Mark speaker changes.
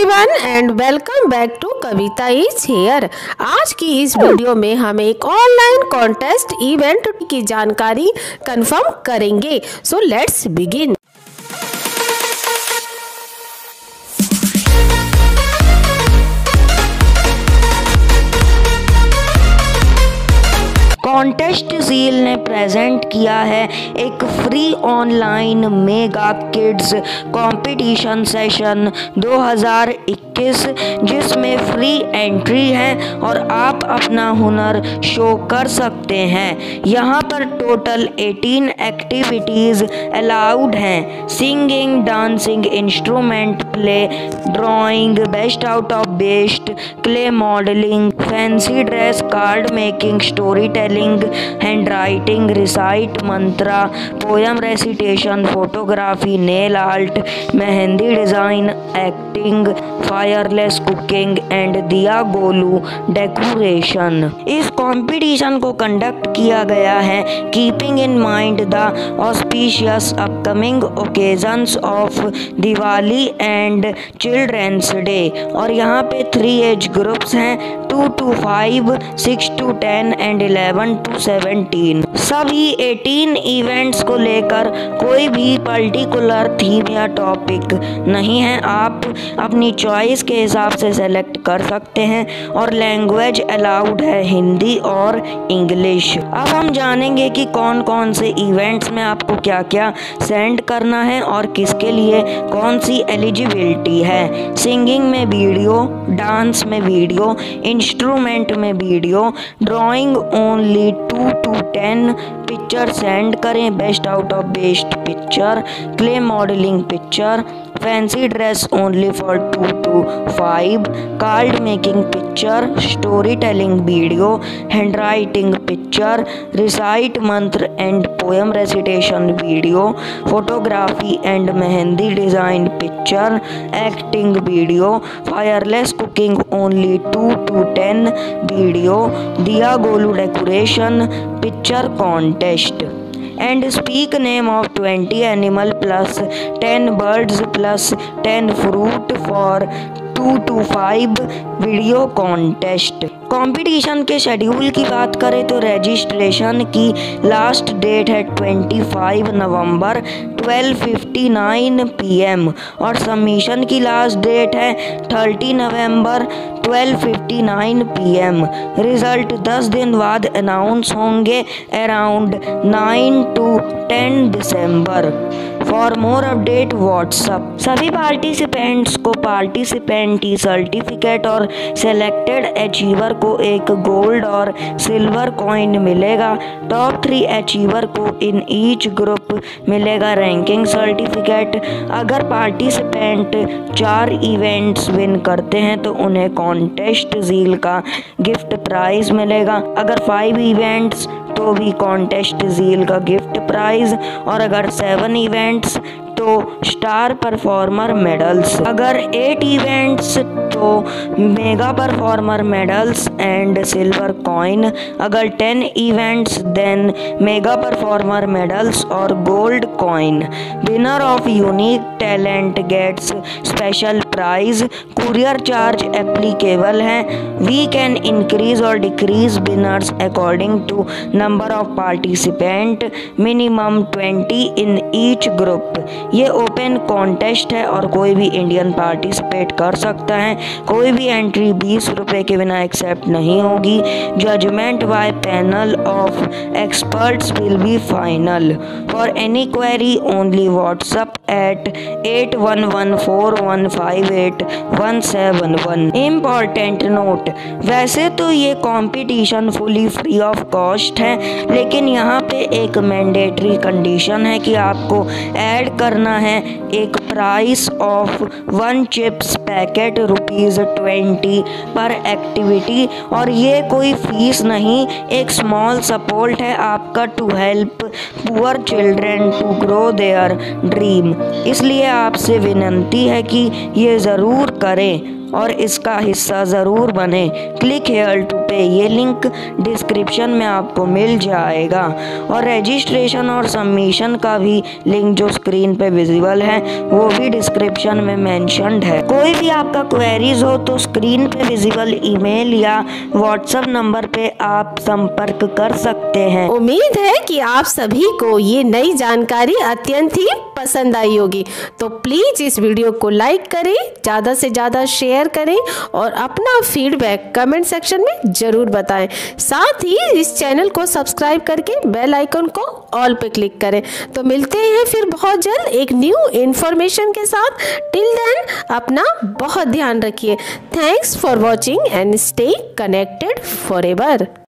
Speaker 1: everyone and welcome back to Kavita is here आज की इस वीडियो में हम एक ऑनलाइन कॉन्टेस्ट इवेंट की जानकारी कंफर्म करेंगे so let's begin
Speaker 2: contest zeal ने प्रेजेंट किया है एक free online mega kids competition session 2021 जिसमें फ्री एंट्री है और आप अपना हुनर शो कर सकते हैं यहाँ पर टोटल 18 एक्टिविटीज़ अलाउड हैं singing dancing instrument play drawing best out of best clay modelling fancy dress card making story telling handwriting recite mantra poem recitation photography nail art mehndi design acting fireless cooking and diya golu decoration इस competition को conduct किया गया है keeping in mind the auspicious upcoming occasions of Diwali and children's day और यहाँ पे three age groups हैं two to five six to ten and eleven to seventeen सभी एटीन इवेंट्स को लेकर कोई भी पर्टिकुलर थीम या टॉपिक नहीं है आप अपनी चॉइस के हिसाब से सेलेक्ट कर सकते हैं और लैंग्वेज अलाउड है हिंदी और इंग्लिश अब हम जानेंगे कि कौन कौन से इवेंट्स में आपको क्या क्या सेंड करना है और किसके लिए कौन सी एलिजिबिलिटी है सिंगिंग में वीडियो डांस में वीडियो इंस्ट्रूमेंट में video drawing only two to ten picture send करें best out of best picture clay modelling picture fancy dress only for 2 to 5, card making picture, storytelling video, handwriting picture, recite mantra and poem recitation video, photography and mehendi design picture, acting video, fireless cooking only 2 to 10 video, diya golu decoration, picture contest and speak name of 20 animal plus 10 birds plus 10 fruit for two to five video contest competition के schedule की बात करें तो registration की last date है 25 नवंबर 12:59 PM और submission की last date है 30 नवंबर 12:59 पीएम रिजल्ट 10 दिन बाद अनाउंस होंगे around 9 to 10 December for more update WhatsApp सभी पार्टिसिपेंट्स को पार्टिसिपेंट सर्टिफिकेट और सेलेक्टेड अचीवर को एक गोल्ड और सिल्वर कॉइन मिलेगा टॉप थ्री अचीवर को इन ईच ग्रुप मिलेगा रैंकिंग सर्टिफिकेट अगर पार्टिसिपेंट चार इवेंट्स विन करते हैं तो उन्हें कॉन्टेस्ट जील का गिफ्ट प्राइज मिलेगा अगर फाइव इवेंट्स तो भी कॉन्टेस्ट झील का गिफ्ट प्राइज और अगर सेवन इवेंट्स तो स्टार परफॉर्मर मेडल्स अगर एट इवेंट्स तो mega performer medals and silver coin अगर ten events then mega performer medals और gold coin winner of unique talent gets special prize courier charge applicable है we can increase और decrease winners according to number of participant minimum twenty in each group ये open contest है और कोई भी Indian participate कर सकता है कोई भी एंट्री बीस रुपए के बिना एक्सेप्ट नहीं होगी judgement by panel of experts will be final for any query only WhatsApp at eight one one four one five eight one seven one important note वैसे तो ये competition fully free of cost है लेकिन यहाँ पे एक mandatory condition है कि आपको ऐड करना है एक price of one chips packet rupees twenty पर एक्टिविटी और ये कोई फीस नहीं एक स्मॉल सपोर्ट है आपका to help poor children to grow their dream इसलिए आपसे विनंती है कि ये ज़रूर करें और इसका हिस्सा ज़रूर बने क्लिक हेयर टू पे ये लिंक डिस्क्रिप्शन में आपको मिल जाएगा और रजिस्ट्रेशन और सबमिशन का भी लिंक जो स्क्रीन पे विजिबल है वो भी डिस्क्रिप्शन में मैंशनड है कोई भी आपका क्वेरीज हो तो स्क्रीन पे विजिबल ईमेल या व्हाट्सएप नंबर पे आप संपर्क कर सकते हैं
Speaker 1: उम्मीद है कि आप सभी को ये नई जानकारी अत्यंत ही पसंद आई होगी तो प्लीज इस वीडियो को लाइक करें ज्यादा से ज्यादा शेयर शेयर करें और अपना फीडबैक कमेंट सेक्शन में ज़रूर बताएं साथ ही इस चैनल को सब्सक्राइब करके बेल आइकन को ऑल पे क्लिक करें तो मिलते हैं फिर बहुत जल्द एक न्यू इन्फॉर्मेशन के साथ टिल देन अपना बहुत ध्यान रखिए thanks for watching and stay connected forever